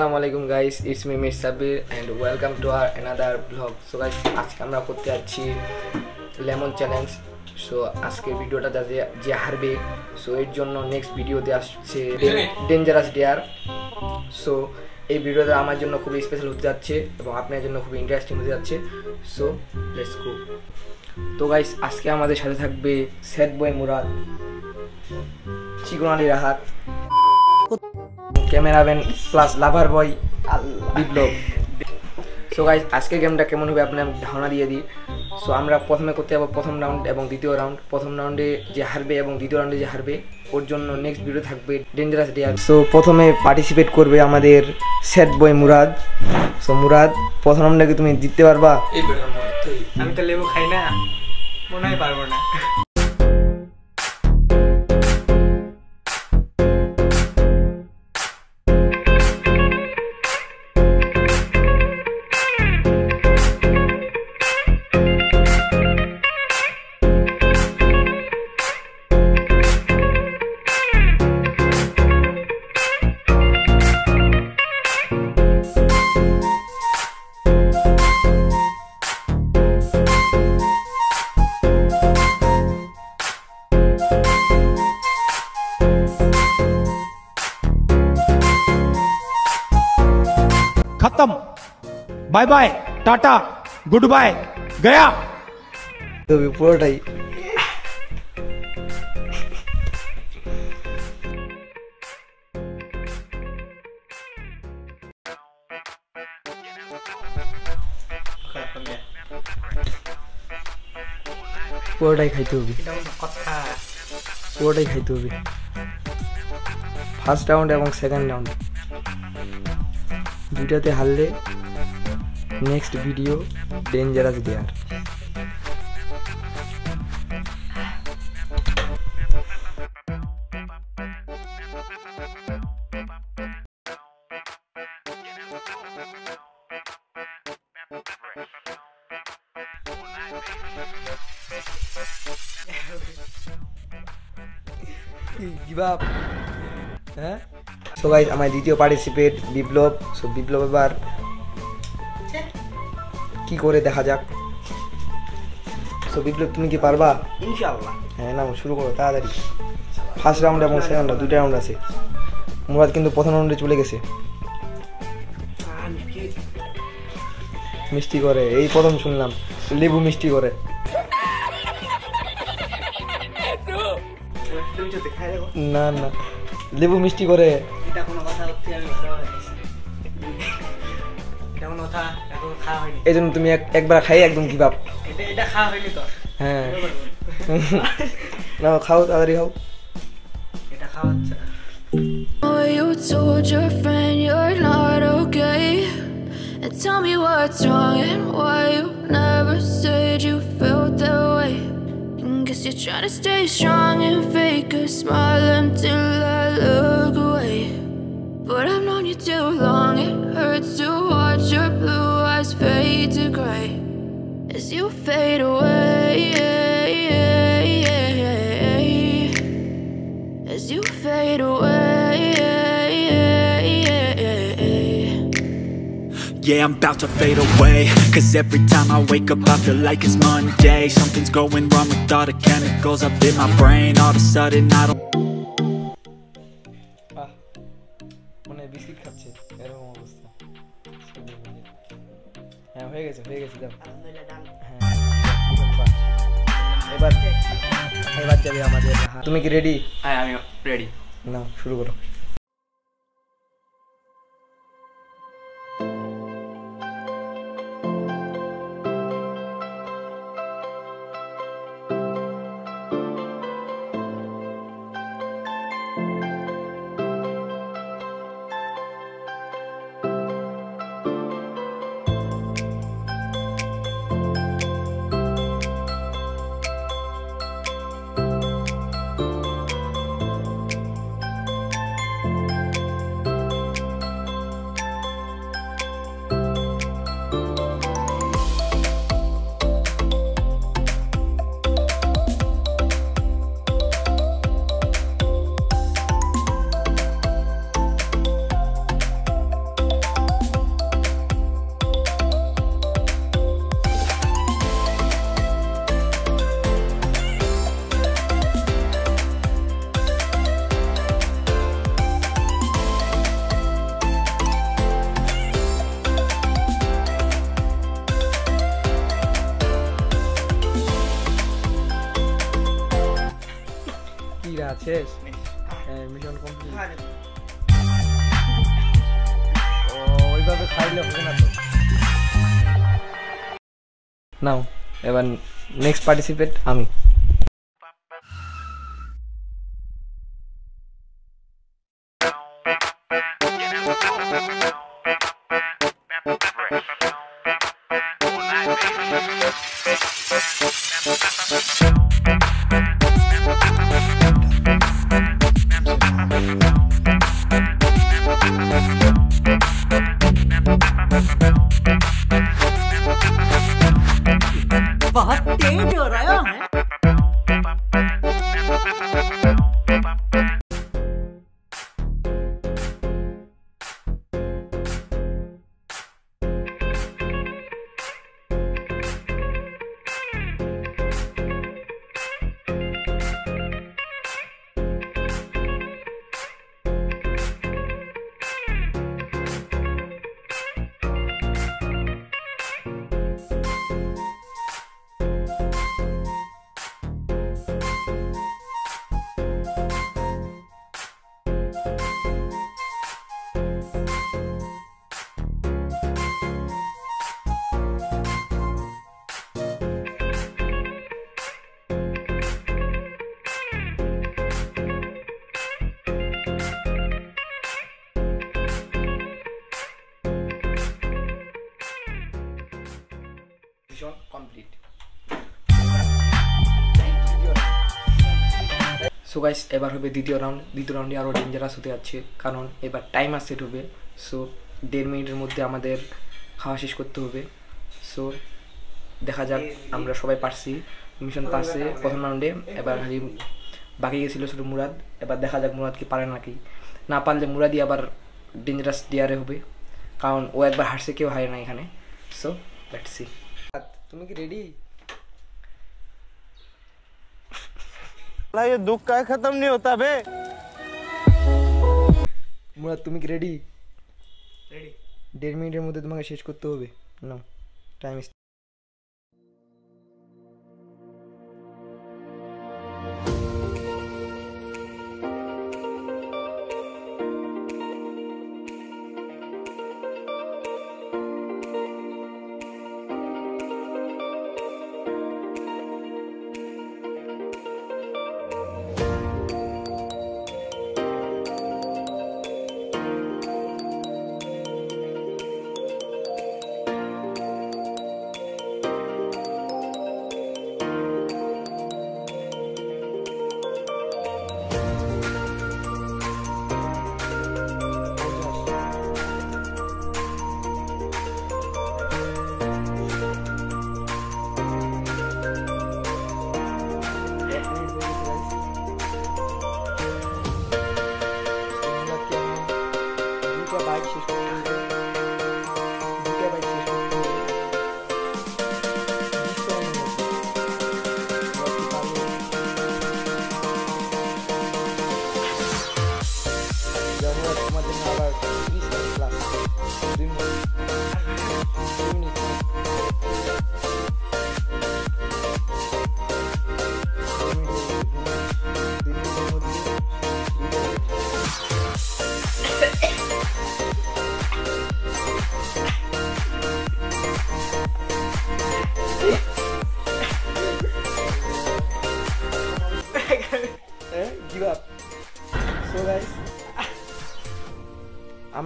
আসসালামু আলাইকুম guys it's me Mir Sabir and welcome to our another blog so guys আজকে আমরা করতে যাচ্ছি লেমন চ্যালেঞ্জ সো আজকের ভিডিওটা যাতে যে হারবে সো এর জন্য নেক্সট ভিডিওতে আসছে ডেঞ্জারাস ডেয়ার সো এই ভিডিওটা আমার জন্য খুবই স্পেশাল হতে যাচ্ছে এবং আপনার জন্য খুবই ইন্টারেস্টিং হতে যাচ্ছে। সো লেটস গো তো গাইস আজকে আমাদের সাথে থাকবে sad boy Murad Chikon Ali Rahat cameraman plus lover boy Biplob so guys আজকের গেমটা কেমন হবে আপনার ধারণা দিয়ে দিই সো আমরা প্রথমে করতে যাব প্রথম রাউন্ড এবং দ্বিতীয় রাউন্ড প্রথম রাউন্ডে যে হারবে এবং দ্বিতীয় রাউন্ডে যে হারবে, ওর জন্য নেক্সট ভিডিও থাকবে ডেঞ্জারাস ডেয়ার সো প্রথমে পার্টিসিপেট করবে আমাদের sad boy Murad. So Murad, প্রথম রাউন্ডে কি তুমি জিততে পারবা? আমি তো লেবু খাই खत्म bye bye tata goodbye गया তো পুরোটাই পুরোটাই খাইতে হবে এটা মতো কথা পুরোটাই খাইতে হবে ফার্স্ট রাউন্ড এবং সেকেন্ড রাউন্ড দুইটাতে হারলে next video dangerous dare give up হ্যাঁ সো গাইস আমার দ্বিতীয় পার্টিসিপেট বিপ্লব। সো বিপ্লব এবার কি করে দেখা যাক? সো বিপ্লব তুমি কি পারবা? ইনশাআল্লাহ। হ্যাঁ না শুরু করো তাড়াতাড়ি। ফার্স্ট রাউন্ড এবং সেকেন্ড রাউন্ড দুইটা রাউন্ড আছে। মুরাদ কিন্তু প্রথম রাউন্ডে চলে গেছে। মিষ্টি করে এই প্রথম শুনলাম। লেবু মিষ্টি করে। না না। লেবু মিষ্টি করে। এটা কোনো কথা হচ্ছে আমি ভালো এটা কোনো কথা এখন খাওয়া হয়নি এই জন্য তুমি এক- একবার খাই একদম গিভ আপ এটা এটা খাওয়া হয়নি তো হ্যাঁ না খাও তাড়াতাড়ি খাও এটা খাওয়া হচ্ছে Oh, you told your friend you're not okay. And tell me what's wrong and why you never said you felt that way. And guess you're trying to stay strong and fake a smile until I look. But I've known you too long, it hurts to watch your blue eyes fade to gray as you fade away. As you fade away. Yeah, I'm about to fade away Cause every time I wake up I feel like it's Monday Something's going wrong with all the chemicals up in my brain All of a sudden I don't গেছে হয়ে গেছে যাও। আলহামদুলিল্লাহ ডান হ্যাঁ এবার এবার যাবে আমাদের। তুমি কি রেডি হ্যাঁ আমি রেডি না শুরু করো। Bye. ও ওইভাবে খাইলে না নাও এবার নেক্সট পার্টিসিপেট আমি। মিশন কমপ্লিট সো গাইস এবার হবে দ্বিতীয় রাউন্ড দ্বিতীয় রাউন্ডে আরও ডেঞ্জারাস হতে যাচ্ছে, কারণ এবার টাইমার সেট হবে সো দেড় মিনিটের মধ্যে আমাদের খাওয়া শেষ করতে হবে। সো দেখা যাক, আমরা সবাই পারছি। মিশন পারছে প্রথম রাউন্ডে এবার খালি বাকি গেছিল শুধু মুরাদ। এবার দেখা যাক মুরাদ কি পারে নাকি। না পারলে মুরাদই আবার ডেঞ্জারাস ডিয়ারে হবে। কারণ ও একবার হারছে, কেউ হারে না এখানে। সো লেটস সি তুমি কি রেডি ये दुख का खत्म नहीं होता बे মুরাদ তুমি কি রেডি রেডি দেড় মিনিটের মধ্যে তোমাকে শেষ করতে হবে না টাইম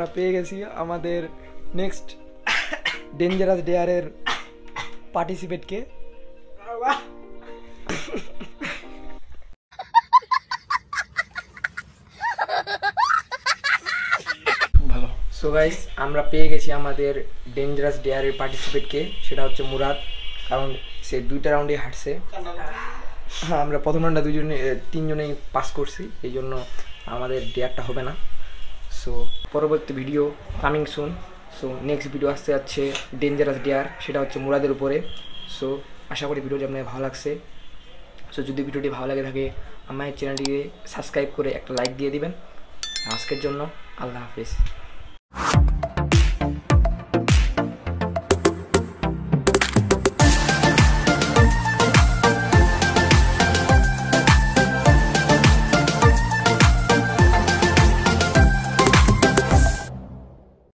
আমরা পেয়ে গেছি আমাদের নেক্সট ডেঞ্জারাস ডেয়ারের পার্টিসিপেটকে ভালো। সো গাইস আমরা পেয়ে গেছি আমাদের ডেঞ্জারাস ডেয়ারের পার্টিসিপেটকে সেটা হচ্ছে মুরাদ। কারণ সে দুইটা রাউন্ডে হাঁটছে আমরা প্রথম রাউন্ডে দুজনে তিনজনেই পাস করছি। এই জন্য আমাদের ডেয়ারটা হবে না। সো পরবর্তী video coming soon so next video আসতে যাচ্ছে ডেঞ্জারাস ডিয়ার সেটা হচ্ছে মুরাদের উপরে। সো আশা করি ভিডিওটি আপনার ভালো লাগছে। সো যদি ভিডিওটি ভালো লাগে থাকে, আমার চ্যানেলটিকে সাবস্ক্রাইব করে একটা লাইক দিয়ে দিবেন। আজকের জন্য আল্লাহ হাফিজ।